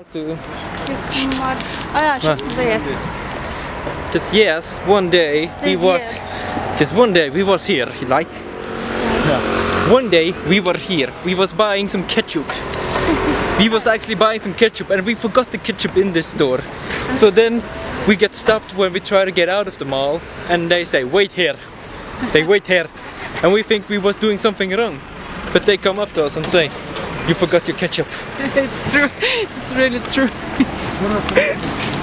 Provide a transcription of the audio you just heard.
To Kesmar. Ah ja, köpte yes. just yes, one day we Yes, was yes. just one day we was here, right? Yeah. One day we were here. We was buying some ketchup. we was actually buying some ketchup and we forgot the ketchup in this store. So then we get stopped when we try to get out of the mall and they say wait here. They wait here. And we think we was doing something wrong. But they come up to us and say you forgot your ketchup. it's true. It's really true.